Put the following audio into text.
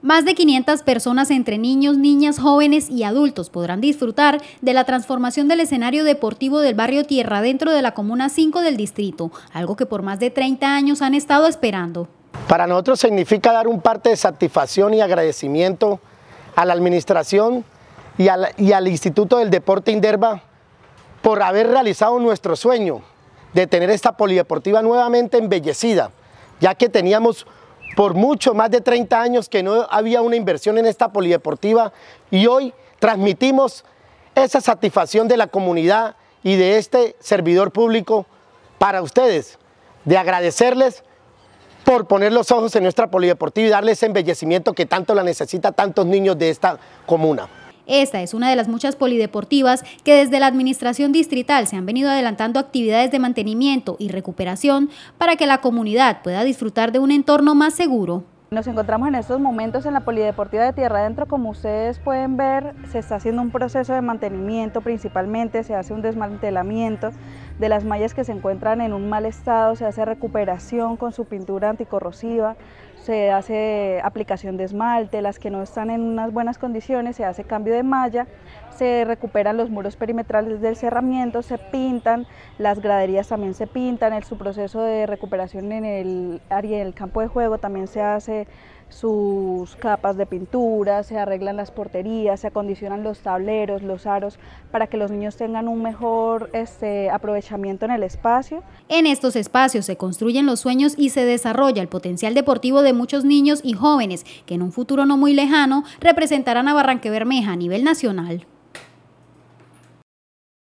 Más de 500 personas entre niños, niñas, jóvenes y adultos podrán disfrutar de la transformación del escenario deportivo del barrio Tierra dentro de la Comuna 5 del distrito, algo que por más de 30 años han estado esperando. Para nosotros significa dar un parte de satisfacción y agradecimiento a la administración y al, Instituto del Deporte Inderva por haber realizado nuestro sueño de tener esta polideportiva nuevamente embellecida, ya que teníamos por mucho más de 30 años que no había una inversión en esta polideportiva y hoy transmitimos esa satisfacción de la comunidad y de este servidor público para ustedes, de agradecerles por poner los ojos en nuestra polideportiva y darles ese embellecimiento que tanto la necesita tantos niños de esta comuna. Esta es una de las muchas polideportivas que desde la administración distrital se han venido adelantando actividades de mantenimiento y recuperación para que la comunidad pueda disfrutar de un entorno más seguro. Nos encontramos en estos momentos en la Polideportiva de Tierra Adentro, como ustedes pueden ver, se está haciendo un proceso de mantenimiento principalmente, se hace un desmantelamiento de las mallas que se encuentran en un mal estado, se hace recuperación con su pintura anticorrosiva, se hace aplicación de esmalte, las que no están en unas buenas condiciones se hace cambio de malla, se recuperan los muros perimetrales del cerramiento, se pintan, las graderías también se pintan, el, su proceso de recuperación en el área del campo de juego también se hace sus capas de pintura, se arreglan las porterías, se acondicionan los tableros, los aros, para que los niños tengan un mejor este, aprovechamiento en el espacio. En estos espacios se construyen los sueños y se desarrolla el potencial deportivo de muchos niños y jóvenes que en un futuro no muy lejano representarán a Barranque Bermeja a nivel nacional.